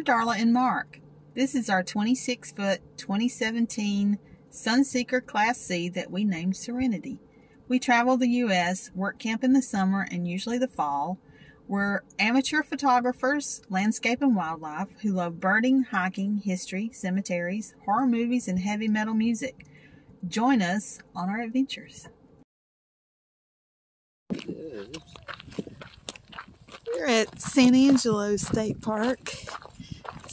We're Darla and Mark. This is our 26 foot 2017 Sunseeker Class C that we named Serenity. We travel the U.S., work camp in the summer and usually the fall. We're amateur photographers, landscape and wildlife, who love birding, hiking, history, cemeteries, horror movies, and heavy metal music. Join us on our adventures. We're at San Angelo State Park,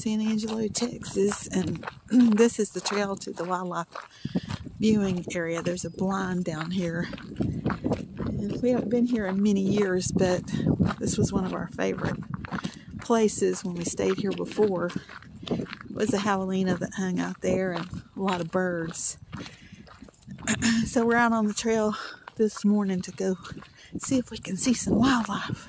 San Angelo, Texas, and this is the trail to the wildlife viewing area. There's a blind down here. And we haven't been here in many years, but this was one of our favorite places when we stayed here before. It was a javelina that hung out there and a lot of birds. so we're out on the trail this morning to go see if we can see some wildlife.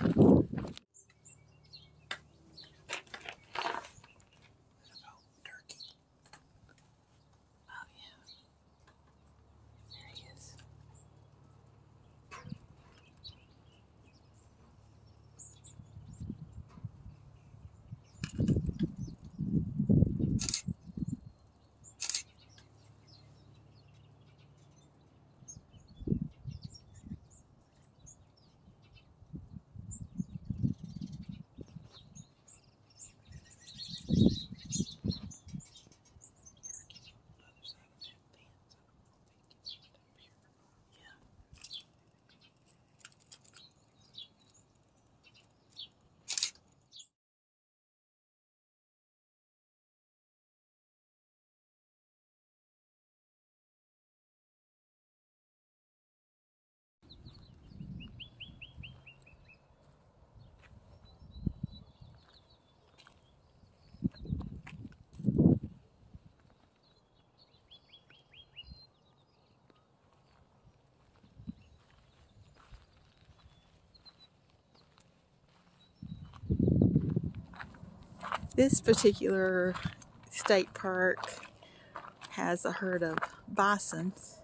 This particular state park has a herd of bisons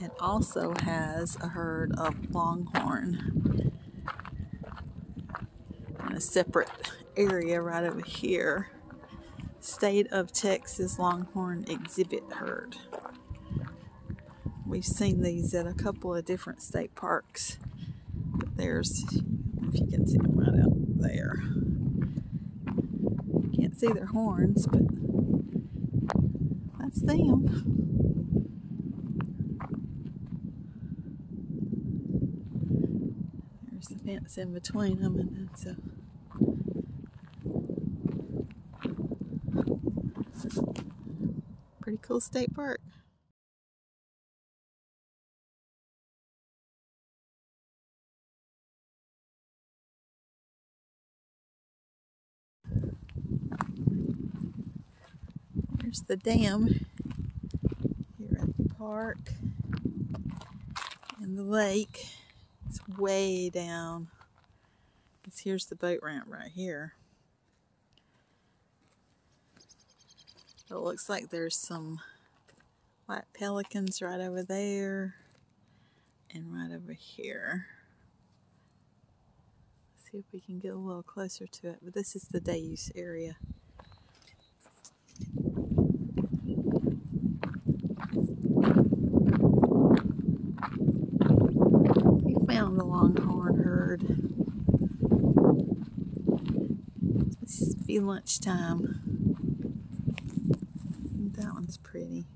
and also has a herd of longhorn in a separate area right over here. State of Texas Longhorn Exhibit Herd. We've seen these at a couple of different state parks. But there's, if you can see them right out there. Can't see their horns, but that's them. There's the fence in between them, and that's a pretty cool state park. The dam here at the park and the lake. It's way down. Because here's the boat ramp right here. It looks like there's some white pelicans right over there and right over here. See if we can get a little closer to it. But this is the day use area. We found the longhorn herd. It's be lunchtime. That one's pretty.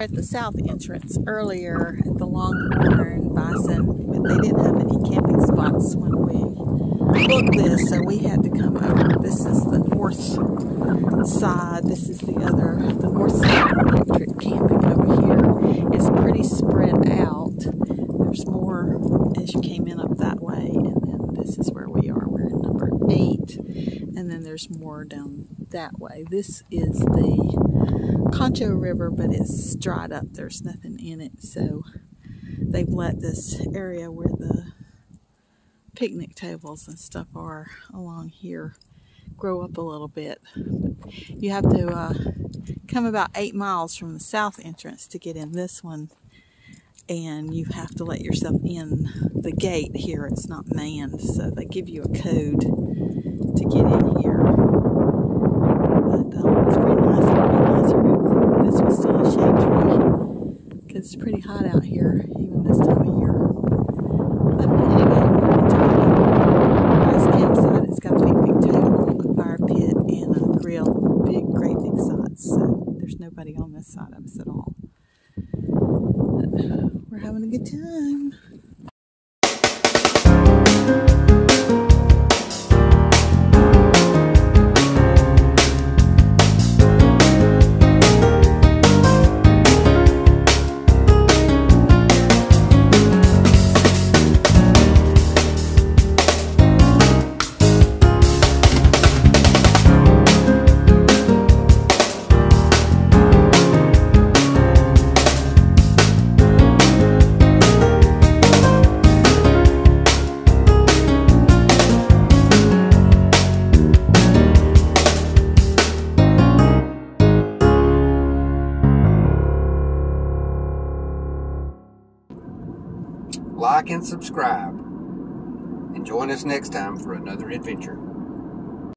At the south entrance earlier at the Longhorn Bison, but they didn't have any camping spots when we booked this, so we had to come over. This is the north side. This is the other, the north side electric camping over here. It's pretty spread out. There's more as you came in up that way, and then this is where we are. We're in number eight, and then there's more down that way. This is the Concho River, but it's dried up. There's nothing in it, so they've let this area where the picnic tables and stuff are along here grow up a little bit. You have to uh, come about eight miles from the south entrance to get in this one and you have to let yourself in the gate here. It's not manned, so they give you a code like and subscribe. And join us next time for another adventure.